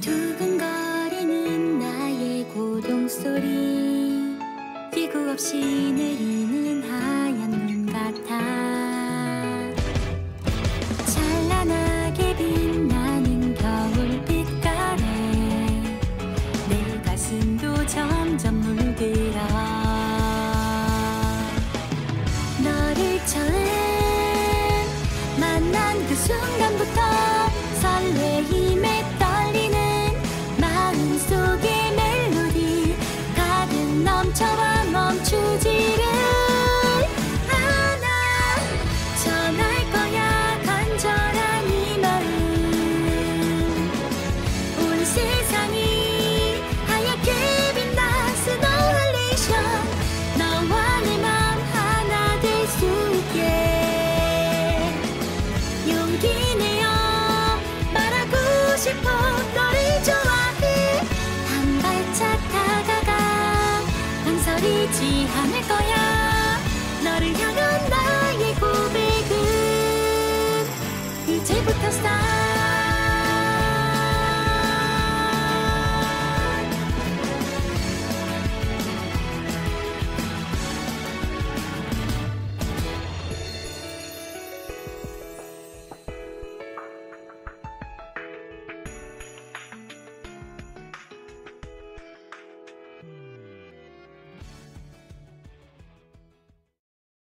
두근거리는 나의 고동 소리. 예고 없이 내리는 하얀 눈 같아. 찬란하게 빛나는 겨울빛깔에 내 가슴도 점점 물들어. 너를 처음 만난 그 순간 온 세상이 하얗게 빛나 스노우 할레이션 너와 내 맘 하나 될 수 있게. 용기 내어 말하고 싶어 너를 좋아해. 한 발짝 다가가 망설이지 않을 거야